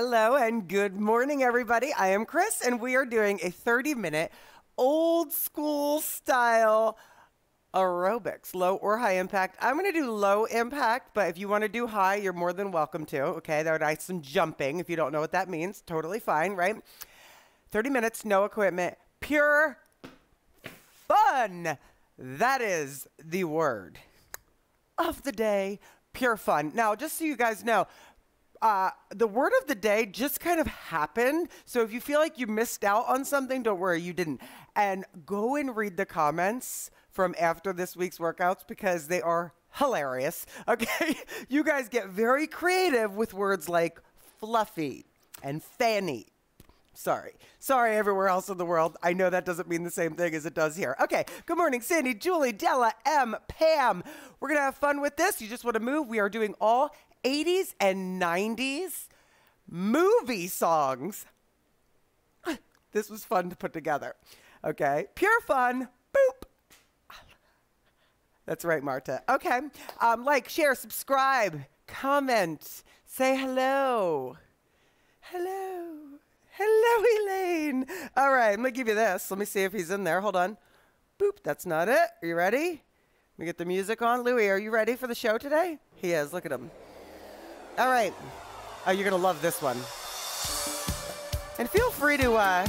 Hello and good morning, everybody. I am Chris, and we are doing a 30 minute old school style aerobics, low or high impact. I'm going to do low impact, but if you want to do high, you're more than welcome to. Okay, there are some jumping. If you don't know what that means, totally fine, right? 30 minutes, no equipment, pure fun. That is the word of the day pure fun. Now, just so you guys know, uh, the word of the day just kind of happened. So if you feel like you missed out on something, don't worry, you didn't. And go and read the comments from after this week's workouts because they are hilarious. Okay. you guys get very creative with words like fluffy and fanny. Sorry. Sorry, everywhere else in the world. I know that doesn't mean the same thing as it does here. Okay. Good morning, Sandy, Julie, Della, M, Pam. We're going to have fun with this. You just want to move. We are doing all 80s and 90s movie songs. this was fun to put together. Okay. Pure fun. Boop. That's right, Marta. Okay. Um, like, share, subscribe, comment, say hello. Hello. Hello, Elaine. All right, I'm going to give you this. Let me see if he's in there. Hold on. Boop. That's not it. Are you ready? Let me get the music on. Louie, are you ready for the show today? He is. Look at him. All right. Oh, you're going to love this one. And feel free to uh,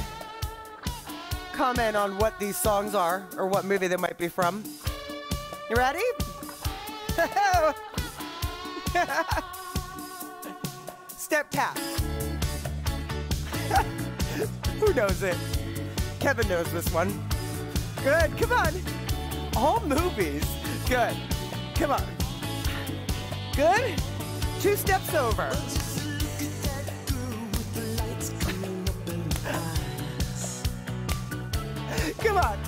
comment on what these songs are or what movie they might be from. You ready? Step tap. Who knows it? Kevin knows this one. Good, come on. All movies. Good. Come on. Good. Two steps over. Come on.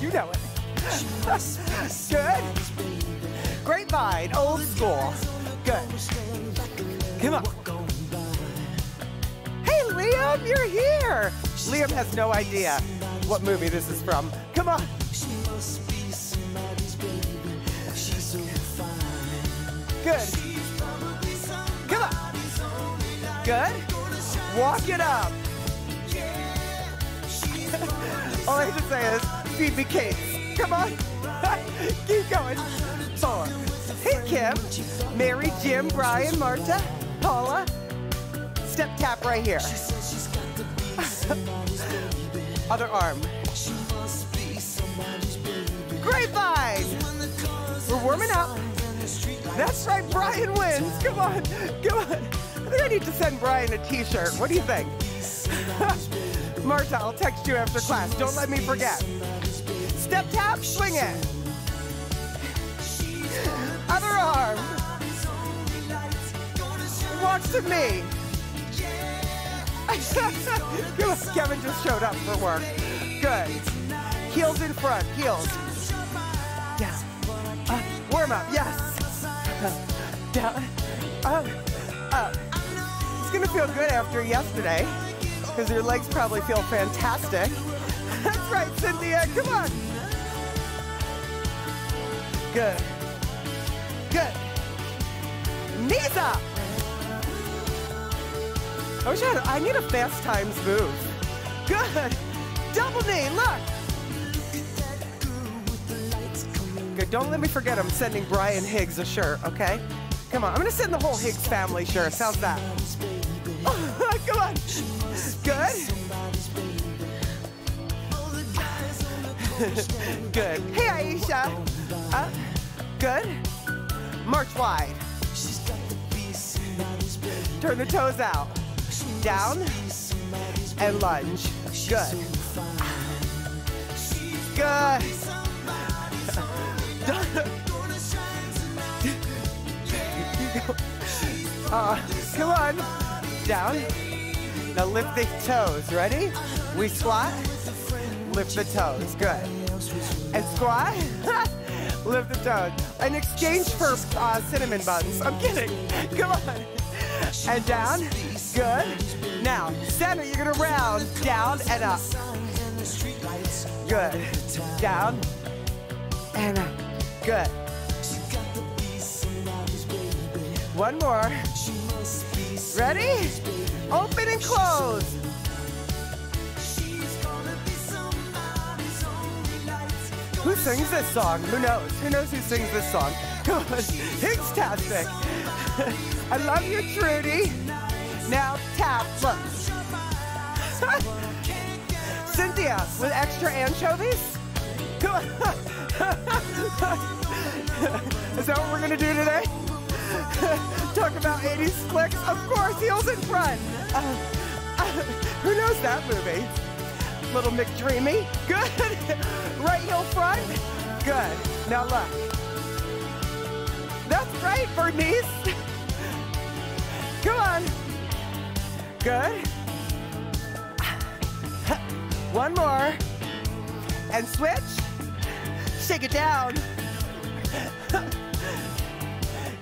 You know it. Good. Grapevine, old school. Good. Come on. Hey, Liam, you're here. Liam has no idea what movie this is from. Come on. Good. Come on. Good. Walk it up. All I have to say is, feed me cakes. Come on. Keep going. Four. Hey, Kim. Mary, Jim, Brian, Marta, Paula. Step tap right here. Other arm. Grapevine. We're warming up. That's right, Brian wins. Come on, come on. I think I need to send Brian a t-shirt. What do you think? Marta, I'll text you after class. Don't let me forget. Step tap, swing it. Other arm. Walk to me. Kevin just showed up for work. Good. Heels in front, heels. Yeah. Uh, warm up, yes down, up, up. It's gonna feel good after yesterday, because your legs probably feel fantastic. That's right, Cynthia, come on. Good. Good. Knees up. I wish I had, I need a fast times move. Good. Double knee, look. Good. Don't let me forget I'm sending Brian Higgs a shirt, okay? Come on. I'm to send the whole Higgs family shirts. How's that? Come on. Good. good. Hey, Aisha. Uh, good. March wide. Turn the toes out. Down and lunge. Good. Good. Uh, come on. Down. Now lift the toes. Ready? We squat. Lift the toes. Good. And squat. lift the toes. In exchange for uh, cinnamon buns. I'm kidding. Come on. And down. Good. Now, center, you're gonna round. Down and up. Good. Down and up. Good. One more. Ready? Open and close. Who sings this song? Who knows? Who knows who sings this song? Higstastic. I love you, Trudy. Now tap. Look. Cynthia with extra anchovies? Come on. Is that what we're gonna do today? Talk about 80s flicks? Of course, heels in front. Uh, uh, who knows that movie? Little McDreamy. Good. right heel front. Good. Now look. That's right, Bernice. Come on. Good. One more. And switch. Shake it down.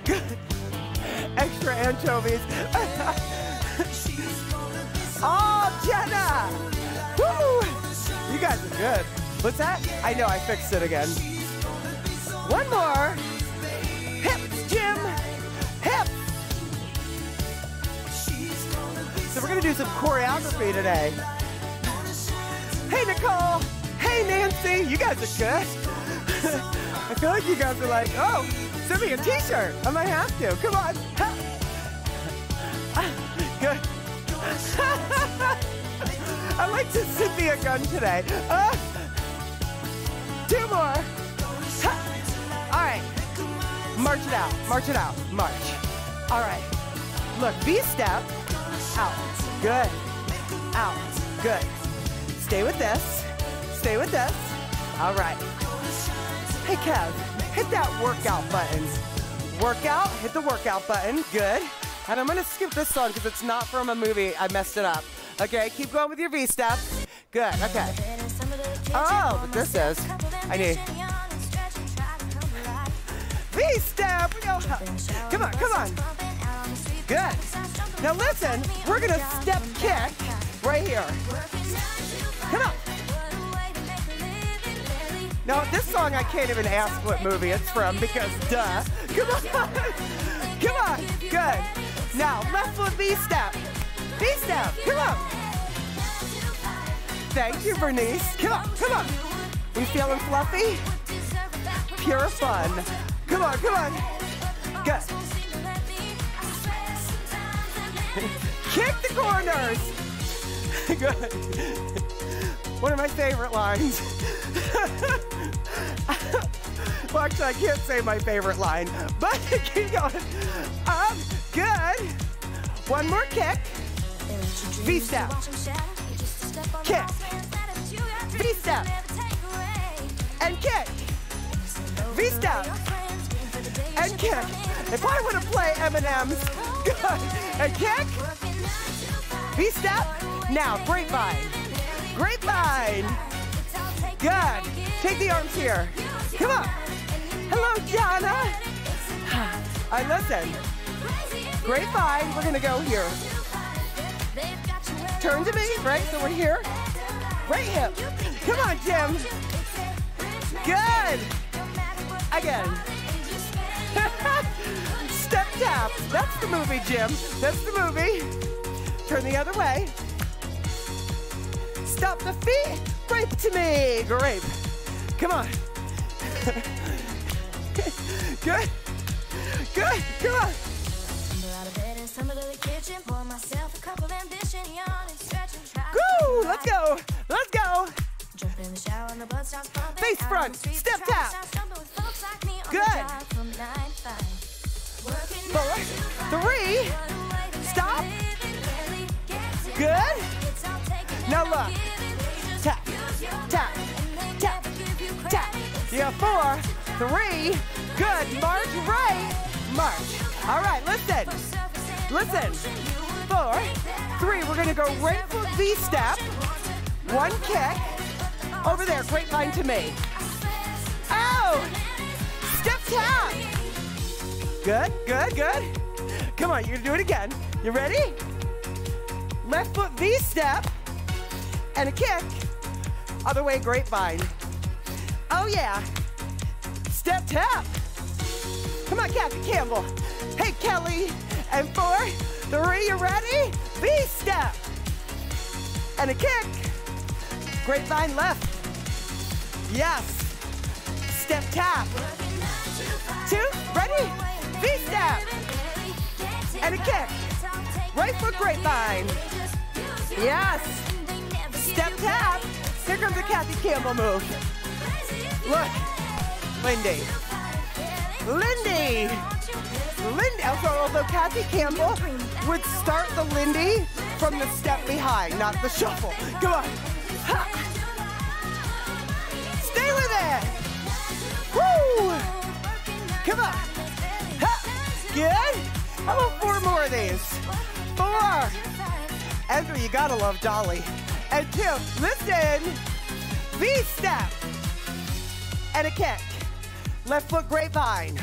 Extra anchovies. oh, Jenna. Woo! You guys are good. What's that? I know, I fixed it again. One more. Hips, Jim. Hips. So we're going to do some choreography today. Hey, Nicole. Hey, Nancy. You guys are good. I feel like you guys are like, oh, send me a t-shirt. I might have to. Come on. Good. I like to Cynthia gun today. Uh, two more. All right. March it out. March it out. March. All right. Look, V-step. Out. Good. Out. Good. Stay with this. Stay with this. All right. Hey, Kev, hit that workout button. Workout, hit the workout button. Good. And I'm going to skip this song because it's not from a movie. I messed it up. Okay, keep going with your V-step. Good, okay. Oh, but this is. I need. V-step. Come on, come on. Good. Now listen, we're going to step kick right here. Come on. Now, this song, I can't even ask what movie it's from because duh. Come on. Come on. Good. Now, left foot V-step. V-step. Come on. Thank you, Bernice. Come on. Come on. We feeling fluffy? Pure fun. Come on. Come on. Good. Kick the corners. Good. One of my favorite lines. well, actually, I can't say my favorite line, but keep going. Um, good. One more kick. V-step. Kick. V-step. And kick. V-step. And kick. If I were to play M&M's, good. And kick. V-step. Now, grapevine. Grapevine. Good. Take the arms here. Come on. Hello, Donna. I listen. Grapevine. We're going to go here. Turn to me, right? So we're here. Right hip. Come on, Jim. Good. Again. Step tap. That's the movie, Jim. That's the movie. Turn the other way. Stop the feet. Grape to me. Grape. Come on. Good. Good. Come on. Woo! Let's go. Let's go. Face front. Step tap. Good. Four. Three. Stop. Good. Now look. Tap. Tap. Tap. Tap. You got four. Three. Good. March right. March. All right, listen. Listen. Four. Three. We're going to go right foot V step. One kick. Over there. Great line to me. Oh. Step tap. Good, good, good. Come on, you're gonna do it again. You ready? Left foot V step and a kick. Other way, grapevine. Oh yeah. Step tap. Come on, Kathy Campbell. Hey, Kelly. and four, three, you ready? V-step. And a kick. Grapevine left. Yes. Step tap. Two, ready? V-step. And a kick. Right foot grapevine. Yes. Step tap. Here comes the Kathy Campbell move. Look. Lindy. Lindy. Lindy. Also, although Kathy Campbell would start the Lindy from the step behind, not the shuffle. Come on. Ha. Stay with it. Woo. Come on. Ha. Good. How about four more of these? Four. Three. You gotta love Dolly. And two. Listen. V-step. And a kick. Left foot grapevine.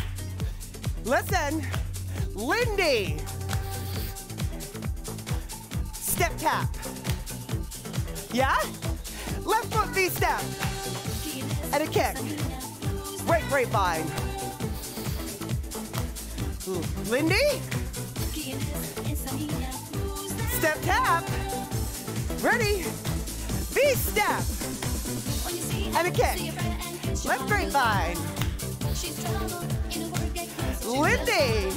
Listen. Lindy. Step tap. Yeah? Left foot V step. And a kick. Right grapevine. Ooh. Lindy. Step tap. Ready? V step. And a kick. Left grapevine. Lindy.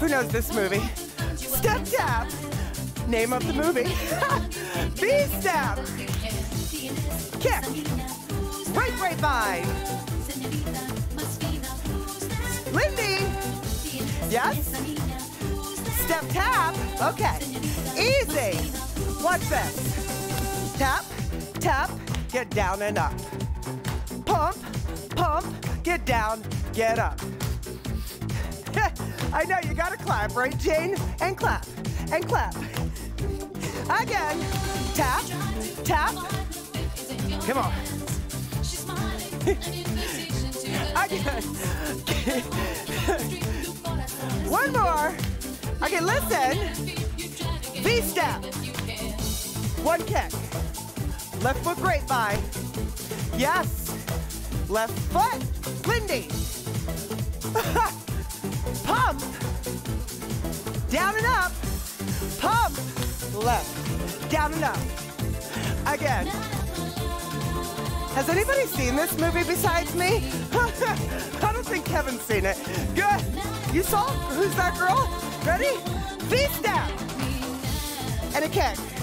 Who knows this movie? Step tap. Name of the movie. V step. Kick. Right grapevine. Lindy. Yes? Step tap. Okay. Easy. Watch this. Tap, tap, get down and up. Pump, pump, get down, get up. I know you gotta clap, right, Jane? And clap, and clap. Again. Tap, tap. Come on. Again. One more. Okay, listen. V step. One kick. Left foot grapevine. Yes. Left foot. Lindy. Pump. Down and up. Pump. Left. Down and up. Again. Has anybody seen this movie besides me? I don't think Kevin's seen it. Good. You saw? Who's that girl? Ready? V-step. And a kick.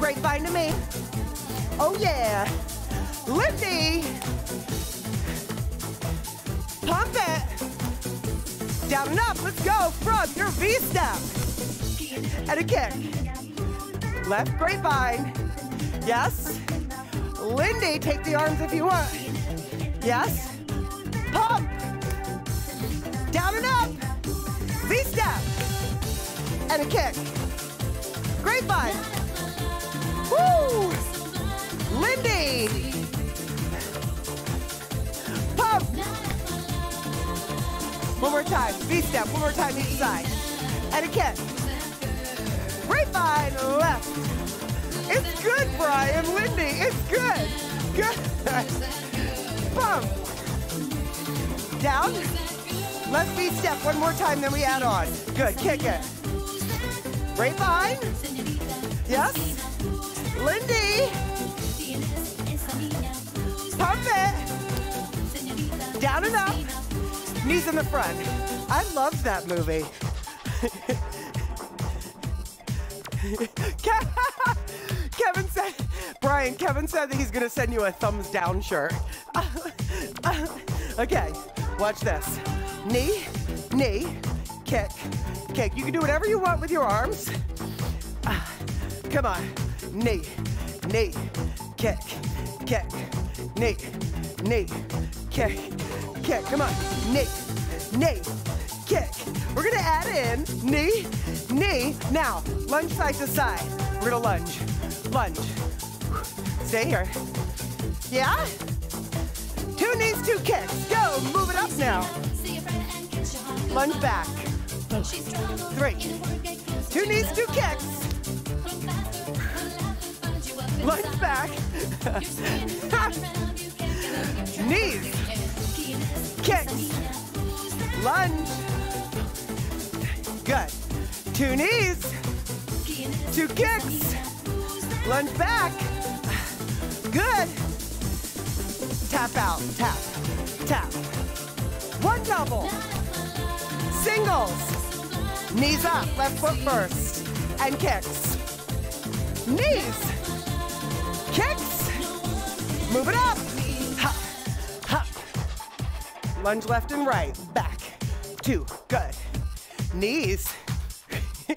Grapevine to me. Oh yeah. Lindy. Pump it. Down and up. Let's go from your V-step. And a kick. Left grapevine. Yes. Lindy, take the arms if you want. Yes. Pump. Down and up. V-step. And a kick. Grapevine. Woo! Lindy. Pump. One more time. V-step. One more time each side. And a kick. Grapevine left. It's good, Brian. Lindy, it's good. Good. Pump. Down. Left V step one more time, then we add on. Good. Kick it. Grapevine. Yes. Lindy. Pump it. Down and up. Knees in the front. I love that movie. Kevin said, Brian, Kevin said that he's going to send you a thumbs down shirt. okay, watch this. Knee, knee, kick, kick. You can do whatever you want with your arms. Come on. Knee, knee, kick, kick, knee, knee, kick, kick. Come on. Knee, knee, kick. We're gonna add in knee, knee. Now, lunge side to side. We're gonna lunge, lunge. Stay here. Yeah? Two knees, two kicks. Go, move it up now. Lunge back. Three. Two knees, two kicks. Lunge back. knees. Kicks. Lunge. Good. Two knees. Two kicks. Lunge back. Good. Tap out. Tap. Tap. One double. Singles. Knees up. Left foot first. And kicks. Knees. Kicks. Move it up. Hop. Hop. Lunge left and right. Back. Two. Good. Knees.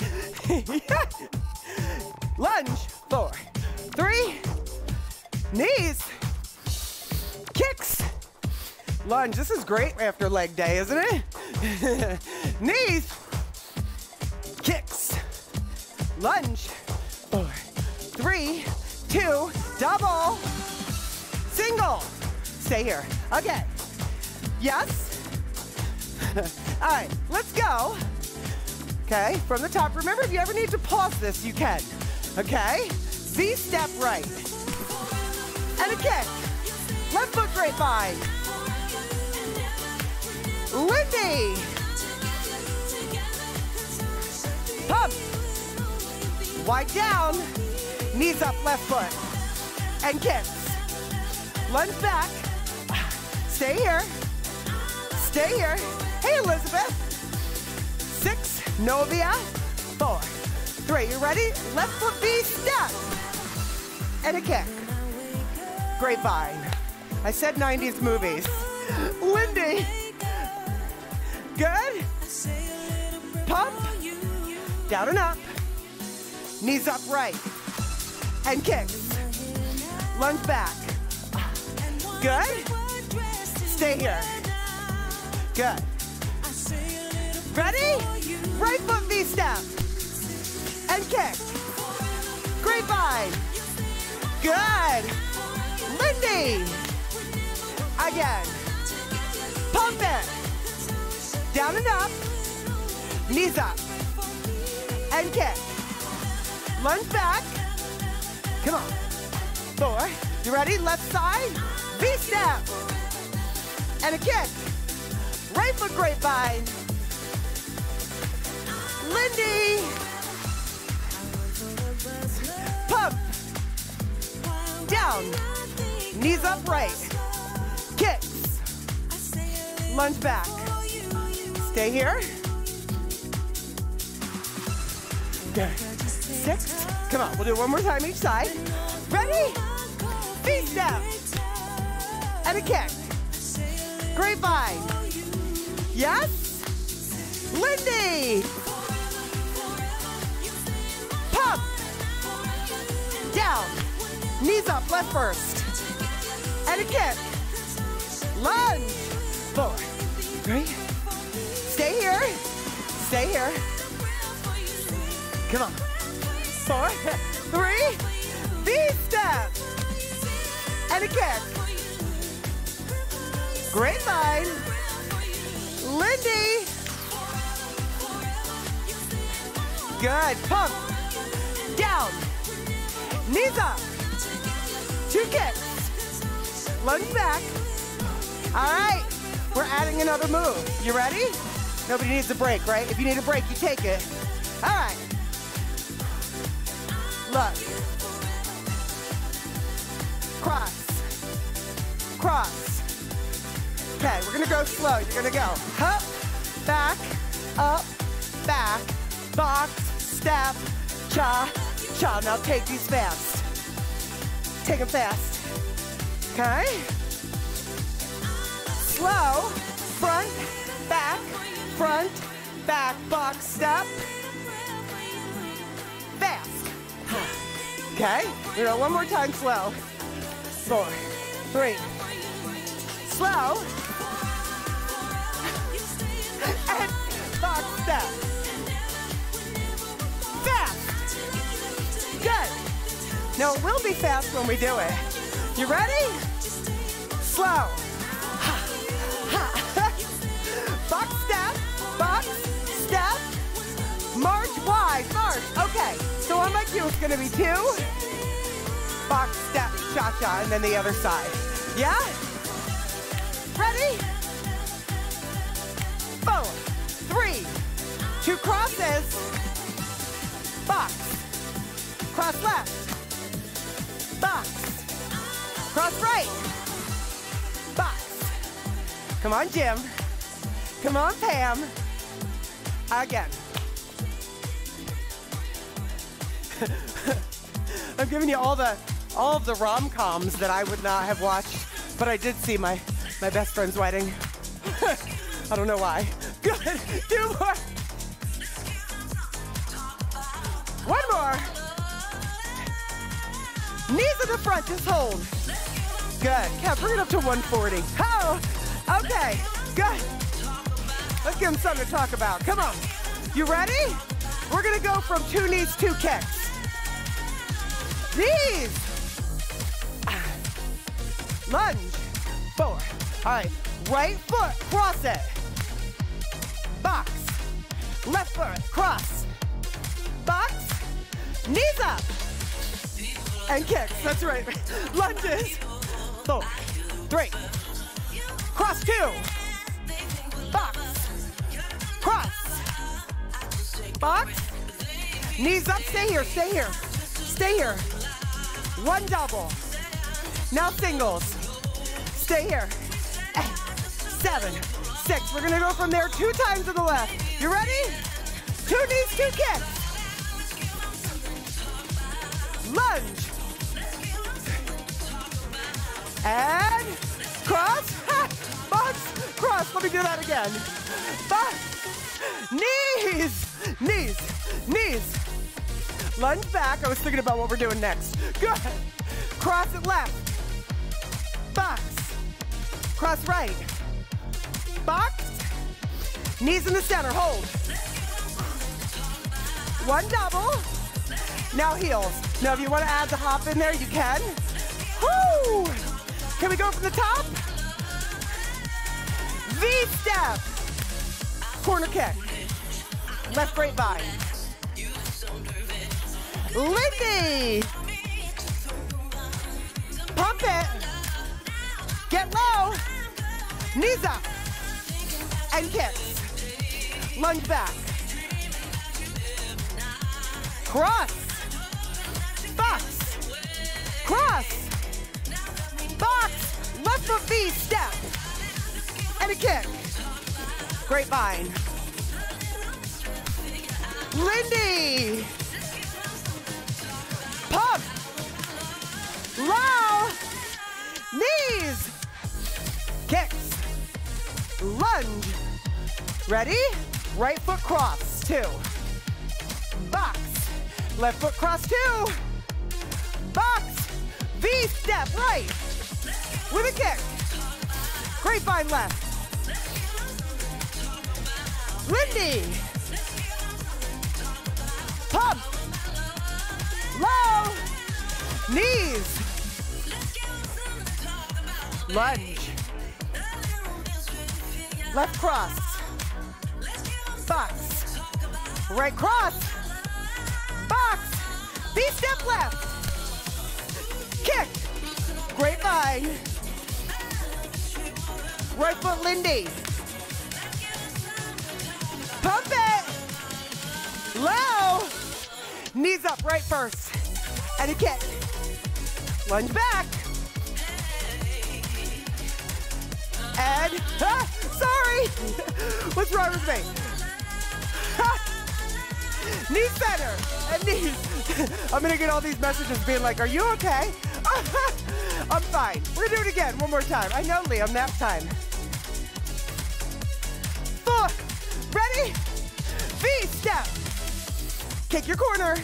Lunge. Four. Three. Knees. Kicks. Lunge. This is great after leg day, isn't it? Knees. Kicks. Lunge. Four. Three. Two. Double. Single. Stay here. Okay. Yes. All right, let's go. Okay, from the top. Remember, if you ever need to pause this, you can. Okay? Z step right. And a kick. Left foot grapevine. Lindy. Pump. Wide down. Knees up, left foot. And kicks. Lunge back. Stay here. Stay here. Hey, Elizabeth. Six, Novia. Four, three. You ready? Left foot V step. And a kick. Grapevine. I said 90s movies. Lindy. Good. Pump. Down and up. Knees up right. And kicks. Lunge back. Good. Stay here. Good. Ready? Right foot V step. And kick. Grapevine. Good. Lindy. Again. Pump it. Down and up. Knees up. And kick. Lunge back. Come on. Four. You ready? Left side. V step. And a kick. Right foot grapevine. Lindy. Pump. Down. Knees up right. Kicks. Lunge back. Stay here. Good. Six. Come on, we'll do it one more time each side. Ready? V step. And a kick. Grapevine. Yes? Lindy. Pump. Down. Knees up, left first. And a kick. Lunge. Four. Three. Stay here. Stay here. Come on. Four. Three. V step. And a kick. Grapevine. Lindy. Good. Pump. Down. Knees up. Two kicks. Lunge back. All right. We're adding another move. You ready? Nobody needs a break, right? If you need a break, you take it. All right. Look. Cross. Cross. Okay, we're gonna go slow. You're gonna go up, back, up, back, box, step, cha, cha. Now take these fast. Take them fast. Okay? Slow, front, back, front, back, box, step. Okay? We're gonna go one more time slow. Four, three. Slow. And box step. Fast. Good. Now it will be fast when we do it. You ready? Slow. Ha, ha. Box step, box march wide, march. Okay, so on my cue, it's gonna be two, box step, cha-cha, and then the other side. Yeah? Ready? Four, three, Two crosses. Box. Cross left. Box. Cross right. Box. Come on, Jim. Come on, Pam. Again. I'm giving you all the all of the rom-coms that I would not have watched, but I did see my my best friend's wedding. I don't know why. Good. Two more. One more. Knees in the front, just hold. Good. Kev, bring it up to 140. Oh, okay. Good. Let's give him something to talk about. Come on. You ready? We're gonna go from two knees, two kicks. Knees. Lunge. Four. All right. Right foot, cross it. Box. Left foot, cross. Box. Knees up. And kicks. That's right. Lunges. Four. Three. Cross two. Box. Cross. Box. Knees up. Stay here. Stay here. Stay here. One double. Now singles. Stay here. Eight, seven, six. We're gonna go from there two times to the left. You ready? Two knees, two kicks. Lunge. And cross. Box. Cross. Let me do that again. Box. Knees. Knees. Knees. Lunge back. I was thinking about what we're doing next. Good. Cross it left. Box. Cross right. Box. Knees in the center. Hold. One double. Now heels. Now if you want to add the hop in there, you can. Woo! Can we go from the top? V-step. Corner kick. Left grapevine. Lindy. Pump it. Get low. Knees up. And kicks. Lunge back. Cross. Box. Cross. Box. Left foot V step. And a kick. Grapevine. Lindy. Pump. Low. Knees. Kicks. Lunge. Ready? Right foot cross. Two. Box. Left foot cross two. Box. V step right. With a kick. Grapevine left. Lindy. Lunge. Left cross. Box. Right cross. Box. V step left. Kick. Grapevine. Right foot Lindy. Pump it. Low. Knees up right first. And a kick. Lunge back. Ah, sorry. What's wrong with me? knee center and knees. I'm gonna get all these messages being like, are you okay? I'm fine. We're gonna do it again one more time. I know, Liam, nap time. Four, ready? V step. Kick your corner.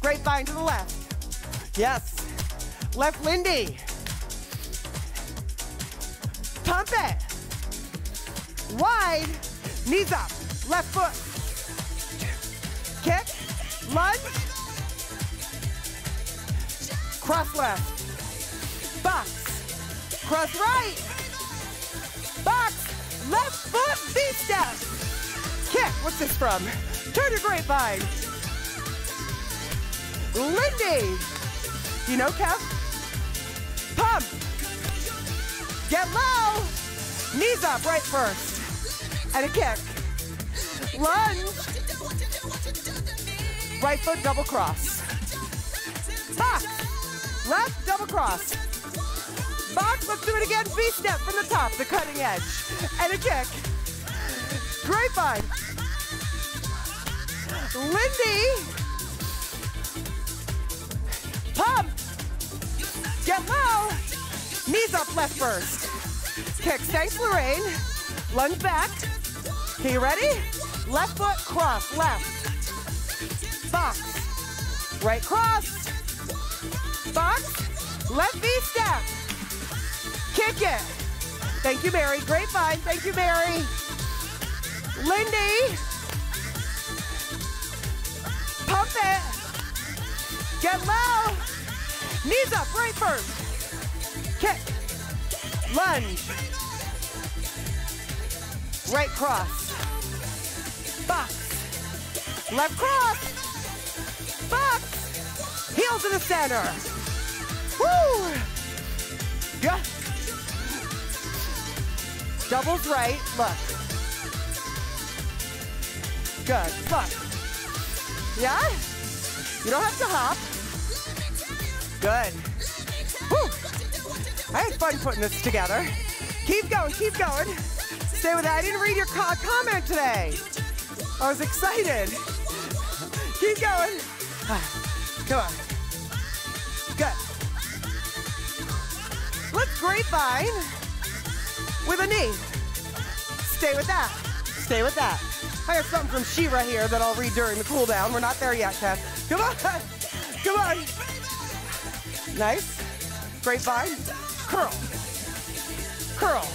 Grapevine to the left. Yes. Left Lindy. Pump it. Wide. Knees up. Left foot. Kick. Lunge. Cross left. Box. Cross right. Box. Left foot. V step. Kick. What's this from? Turn your grapevine. Lindy. You know, Kev? Pump. Get low. Knees up right first. And a kick. Lunge. Right foot double cross. Box. Left double cross. Box, let's do it again. V-step from the top, the cutting edge. And a kick. Grapevine. Lindy. Knees up left first. Kick. Thanks, Lorraine. Lunge back. Okay, you ready? Left foot cross, left. Box. Right cross. Box. Left V step. Kick it. Thank you, Mary. Grapevine. Thank you, Mary. Lindy. Pump it. Get low. Knees up, right first. Kick. Lunge. Right cross. Box. Left cross. Box. Heels in the center. Woo. Yeah. Doubles right. Look. Good. Look. Yeah? You don't have to hop. Good. I had fun putting this together. Keep going, keep going. Stay with that. I didn't read your co- comment today. I was excited. keep going. Come on. Good. Let's grapevine with a knee. Stay with that. Stay with that. I have something from Shira here that I'll read during the cool down. We're not there yet, Kev. Come on. Come on. Nice. Grapevine. Curl. Curl.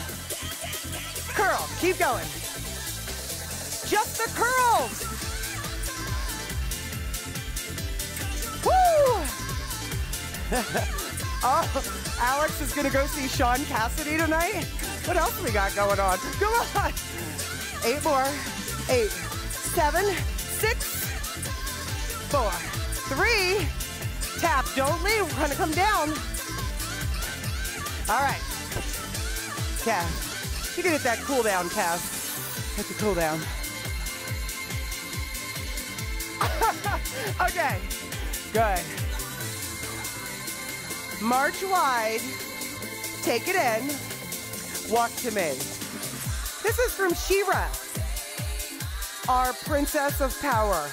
Curl. Keep going. Just the curls. Woo! oh, Alex is gonna go see Shaun Cassidy tonight. What else we got going on? Come on. Eight more. Eight, seven, six, four, three. Tap. Don't leave. We're gonna come down. All right. Cav. You can hit that cool down, Cav. Hit the cool down. okay. Good. March wide. Take it in. Walk to me. This is from Shira, our princess of power.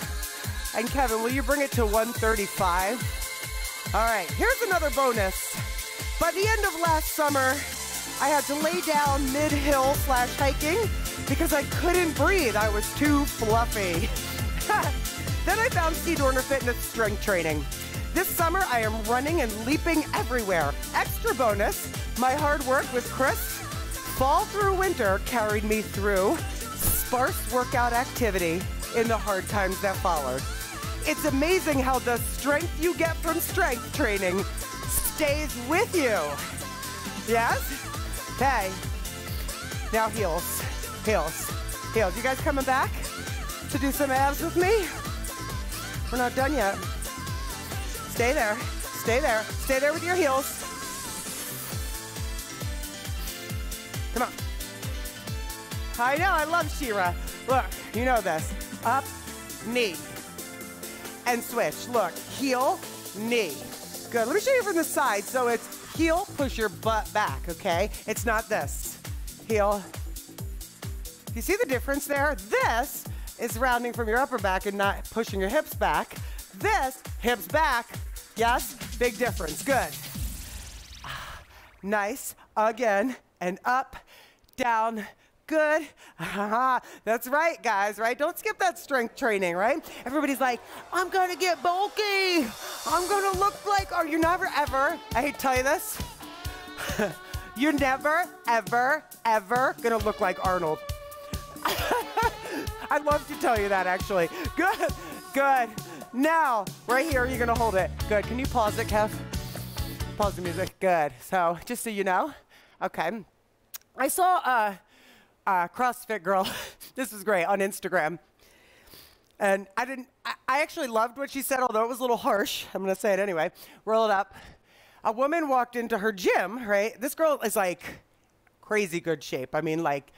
And Kevin, will you bring it to 135? All right, here's another bonus. By the end of last summer, I had to lay down mid-hill slash hiking because I couldn't breathe. I was too fluffy. then I found Sea Dorner Fitness strength training. This summer, I am running and leaping everywhere. Extra bonus, my hard work with Chris, fall through winter carried me through sparse workout activity in the hard times that followed. It's amazing how the strength you get from strength training stays with you. Yes? Okay. Now heels, heels, heels. You guys coming back to do some abs with me? We're not done yet. Stay there, stay there, stay there with your heels. Come on. I know, I love Shira. Look, you know this. Up, knee, and switch. Look, heel, knee. Good. Let me show you from the side. So it's heel, push your butt back, okay? It's not this. Heel. You see the difference there? This is rounding from your upper back and not pushing your hips back. This, hips back. Yes? Big difference. Good. Ah, nice. Again. And up, down, good. That's right, guys, right? Don't skip that strength training, right? Everybody's like, I'm gonna get bulky. I'm gonna look like, are you never ever, I hate to tell you this, you're never, ever, ever gonna look like Arnold. I'd love to tell you that actually. Good, good. Now, right here, you're gonna hold it. Good. Can you pause it, Kev? Pause the music. Good. So, just so you know, okay. I saw a, a CrossFit girl. this is great on Instagram, and I didn't. I, actually loved what she said, although it was a little harsh. I'm gonna say it anyway. Roll it up. A woman walked into her gym. Right. This girl is like crazy good shape. I mean, like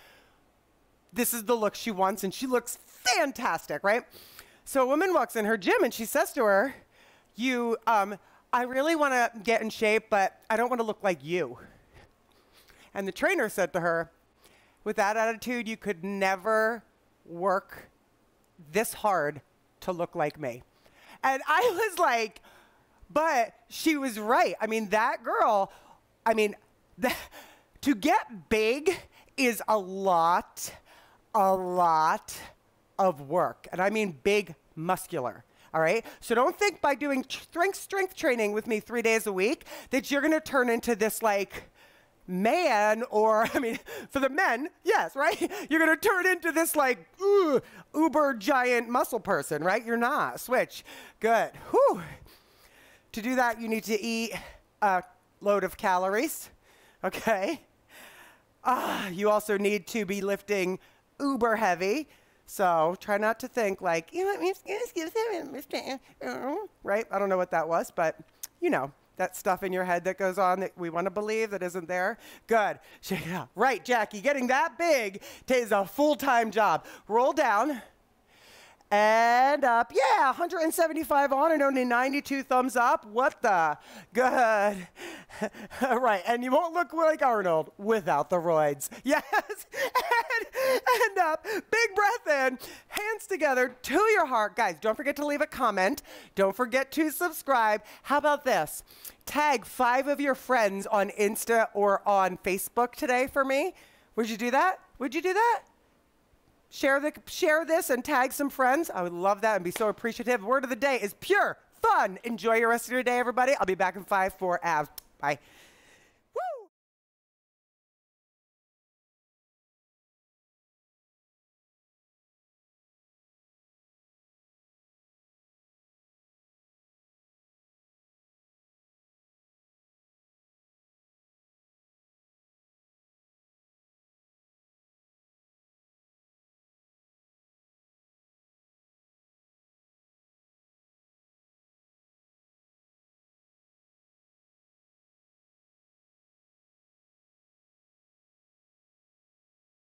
this is the look she wants, and she looks fantastic, right? So a woman walks in her gym and she says to her, You, um, I really want to get in shape, but I don't want to look like you. And the trainer said to her, With that attitude, you could never work this hard to look like me. And I was like, But she was right. I mean, that girl, I mean, the, to get big is a lot, a lot of work. And I mean big, muscular. All right. So don't think by doing strength strength training with me three days a week that you're going to turn into this like man or I mean for the men, yes, right? You're going to turn into this like ooh, uber giant muscle person, right? You're not. Switch. Good. Whew. To do that, you need to eat a load of calories. Okay. Ah, you also need to be lifting uber heavy. So try not to think like, you know, right? I don't know what that was, but you know, that stuff in your head that goes on that we want to believe that isn't there. Good. Shake it out. Right, Jackie, getting that big is a full time job. Roll down and up. Yeah, 175 on and only 92 thumbs up. What the? Good. right, and you won't look like Arnold without the roids. Yes. and, and up. Big breath in. Hands together to your heart. Guys, don't forget to leave a comment. Don't forget to subscribe. How about this? Tag five of your friends on Insta or on Facebook today for me. Would you do that? Would you do that? Share, the, share this and tag some friends. I would love that and be so appreciative. Word of the day is pure fun. Enjoy your rest of your day, everybody. I'll be back in five for abs. Bye.